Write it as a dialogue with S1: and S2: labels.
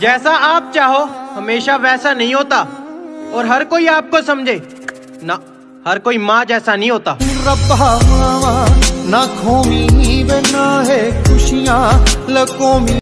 S1: जैसा आप चाहो, हमेशा वैसा नहीं होता। और हर कोई आपको समझे। ना, हर कोई माँ जैसा नहीं होता।
S2: रब्बा ना खोमी बना है खुशियाँ लकोमी